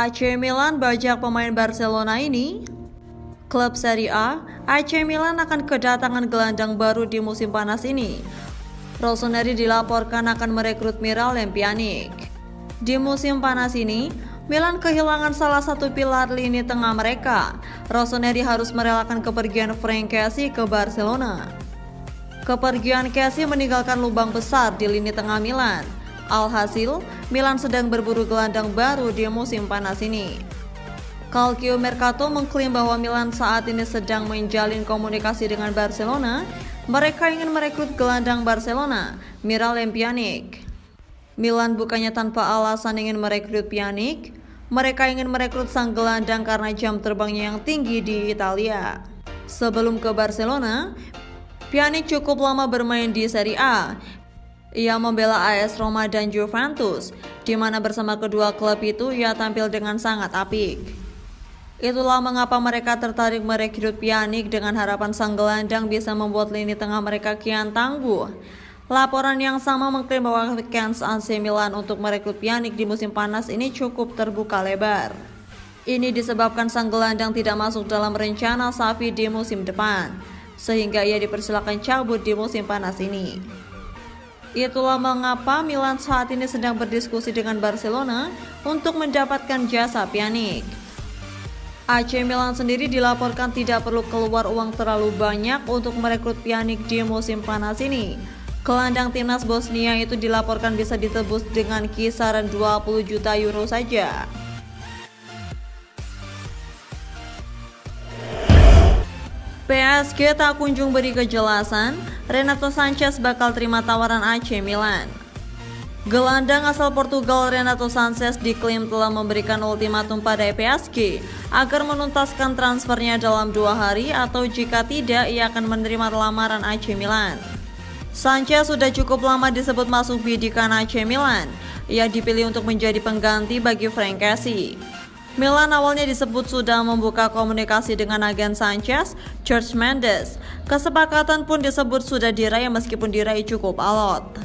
AC Milan bajak pemain Barcelona ini. Klub Serie A, AC Milan akan kedatangan gelandang baru di musim panas ini. Rossoneri dilaporkan akan merekrut Miralem Pjanic. Di musim panas ini, Milan kehilangan salah satu pilar lini tengah mereka. Rossoneri harus merelakan kepergian Frank Kessie ke Barcelona. Kepergian Kessie meninggalkan lubang besar di lini tengah Milan. Alhasil, Milan sedang berburu gelandang baru di musim panas ini. Calcio Mercato mengklaim bahwa Milan saat ini sedang menjalin komunikasi dengan Barcelona. Mereka ingin merekrut gelandang Barcelona, Miralem Pjanic. Milan bukannya tanpa alasan ingin merekrut Pjanic, mereka ingin merekrut sang gelandang karena jam terbangnya yang tinggi di Italia. Sebelum ke Barcelona, Pjanic cukup lama bermain di Serie A. Ia membela AS Roma dan Juventus, di mana bersama kedua klub itu ia tampil dengan sangat apik. Itulah mengapa mereka tertarik merekrut Pjanic dengan harapan sang gelandang bisa membuat lini tengah mereka kian tangguh. Laporan yang sama mengklaim bahwa kans AC Milan untuk merekrut Pjanic di musim panas ini cukup terbuka lebar. Ini disebabkan sang gelandang tidak masuk dalam rencana Safi di musim depan, sehingga ia dipersilakan cabut di musim panas ini. Itulah mengapa Milan saat ini sedang berdiskusi dengan Barcelona untuk mendapatkan jasa Pjanic. AC Milan sendiri dilaporkan tidak perlu keluar uang terlalu banyak untuk merekrut Pjanic di musim panas ini. Gelandang timnas Bosnia itu dilaporkan bisa ditebus dengan kisaran 20 juta euro saja. PSG tak kunjung beri kejelasan, Renato Sanchez bakal terima tawaran AC Milan. Gelandang asal Portugal Renato Sanchez diklaim telah memberikan ultimatum pada PSG agar menuntaskan transfernya dalam dua hari atau jika tidak ia akan menerima lamaran AC Milan. Sanchez sudah cukup lama disebut masuk bidikan AC Milan. Ia dipilih untuk menjadi pengganti bagi Frank Kessie. Milan awalnya disebut sudah membuka komunikasi dengan agen Sanchez, George Mendes. Kesepakatan pun disebut sudah diraih meskipun diraih cukup alot.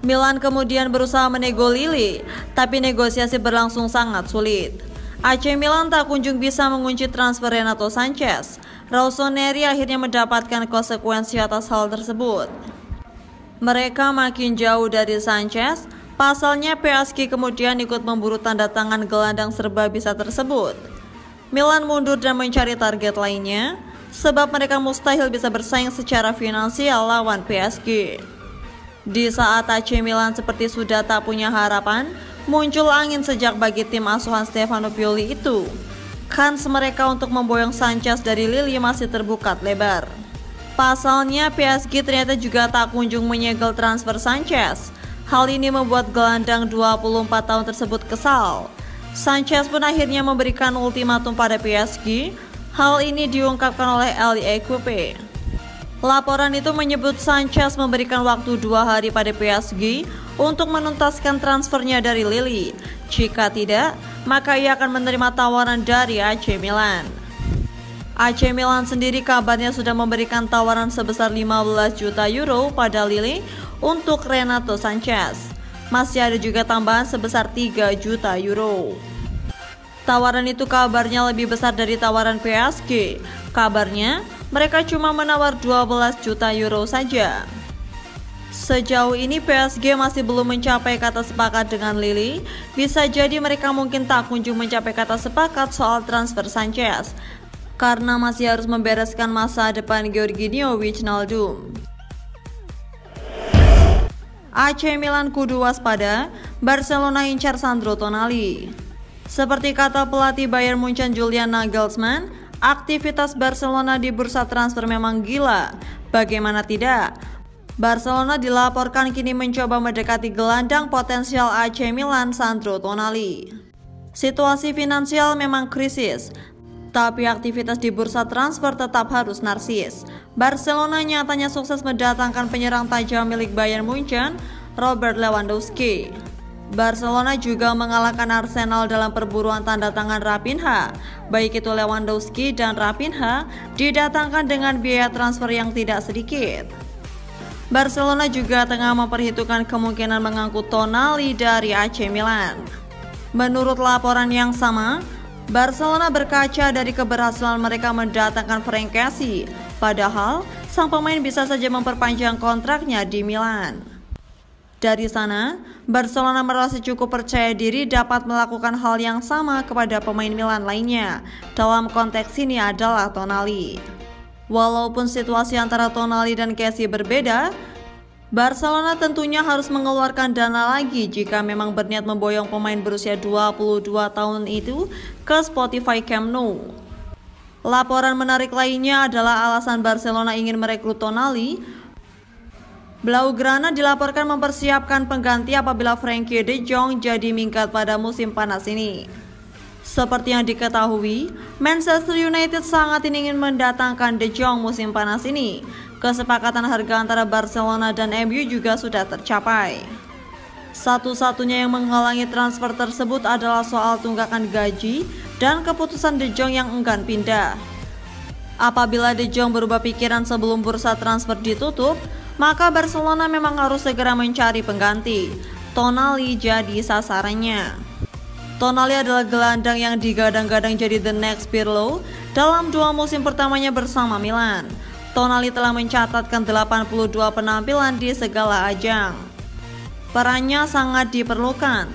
Milan kemudian berusaha menego Lili, tapi negosiasi berlangsung sangat sulit. AC Milan tak kunjung bisa mengunci transfer Renato Sanchez. Rossoneri akhirnya mendapatkan konsekuensi atas hal tersebut. Mereka makin jauh dari Sanchez, Pasalnya PSG kemudian ikut memburu tanda tangan gelandang serba bisa tersebut. Milan mundur dan mencari target lainnya, sebab mereka mustahil bisa bersaing secara finansial lawan PSG. Di saat AC Milan seperti sudah tak punya harapan, muncul angin sejak bagi tim asuhan Stefano Pioli itu. Kans mereka untuk memboyong Sanchez dari Lille masih terbuka lebar. Pasalnya PSG ternyata juga tak kunjung menyegel transfer Sanchez. Hal ini membuat gelandang 24 tahun tersebut kesal. Sanchez pun akhirnya memberikan ultimatum pada PSG. Hal ini diungkapkan oleh Ali Equipe. Laporan itu menyebut Sanchez memberikan waktu dua hari pada PSG untuk menuntaskan transfernya dari Lille. Jika tidak, maka ia akan menerima tawaran dari AC Milan. AC Milan sendiri kabarnya sudah memberikan tawaran sebesar 15 juta euro pada Lille untuk Renato Sanchez. Masih ada juga tambahan sebesar 3 juta euro. Tawaran itu kabarnya lebih besar dari tawaran PSG. Kabarnya, mereka cuma menawar 12 juta euro saja. Sejauh ini PSG masih belum mencapai kata sepakat dengan Lili. Bisa jadi mereka mungkin tak kunjung mencapai kata sepakat soal transfer Sanchez karena masih harus membereskan masa depan Georginio Wijnaldum. AC Milan kudu waspada, Barcelona incar Sandro Tonali. Seperti kata pelatih Bayern Munchen Julian Nagelsmann, aktivitas Barcelona di bursa transfer memang gila. Bagaimana tidak? Barcelona dilaporkan kini mencoba mendekati gelandang potensial AC Milan Sandro Tonali. Situasi finansial memang krisis, tapi aktivitas di bursa transfer tetap harus narsis. Barcelona nyatanya sukses mendatangkan penyerang tajam milik Bayern Munchen, Robert Lewandowski. Barcelona juga mengalahkan Arsenal dalam perburuan tanda tangan Rapinha. Baik itu Lewandowski dan Rapinha didatangkan dengan biaya transfer yang tidak sedikit. Barcelona juga tengah memperhitungkan kemungkinan mengangkut Tonali dari AC Milan. Menurut laporan yang sama, Barcelona berkaca dari keberhasilan mereka mendatangkan Frank Casey, padahal sang pemain bisa saja memperpanjang kontraknya di Milan. Dari sana, Barcelona merasa cukup percaya diri dapat melakukan hal yang sama kepada pemain Milan lainnya. Dalam konteks ini adalah Tonali. Walaupun situasi antara Tonali dan Casey berbeda, Barcelona tentunya harus mengeluarkan dana lagi jika memang berniat memboyong pemain berusia 22 tahun itu ke Spotify Camp Nou. Laporan menarik lainnya adalah alasan Barcelona ingin merekrut Tonali. Blaugrana dilaporkan mempersiapkan pengganti apabila Frankie de Jong jadi minggat pada musim panas ini. Seperti yang diketahui, Manchester United sangat ingin mendatangkan De Jong musim panas ini. Kesepakatan harga antara Barcelona dan MU juga sudah tercapai. Satu-satunya yang menghalangi transfer tersebut adalah soal tunggakan gaji dan keputusan De Jong yang enggan pindah. Apabila De Jong berubah pikiran sebelum bursa transfer ditutup, maka Barcelona memang harus segera mencari pengganti. Tonali jadi sasarannya. Tonali adalah gelandang yang digadang-gadang jadi the next Pirlo dalam dua musim pertamanya bersama Milan. Tonali telah mencatatkan 82 penampilan di segala ajang. Perannya sangat diperlukan,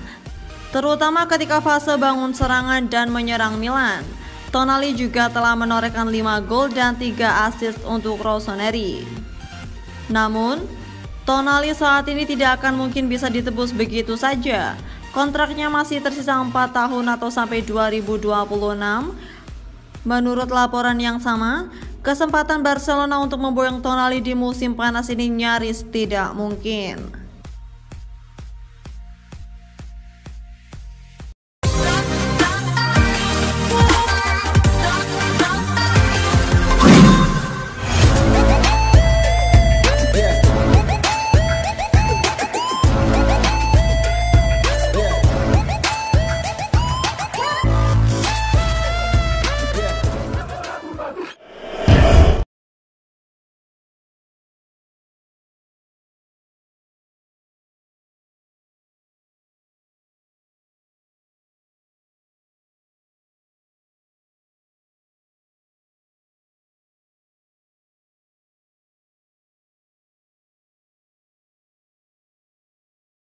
terutama ketika fase bangun serangan dan menyerang Milan. Tonali juga telah menorehkan 5 gol dan 3 assist untuk Rossoneri. Namun, Tonali saat ini tidak akan mungkin bisa ditebus begitu saja. Kontraknya masih tersisa 4 tahun atau sampai 2026. Menurut laporan yang sama, Kesempatan Barcelona untuk memboyong Tonali di musim panas ini nyaris tidak mungkin.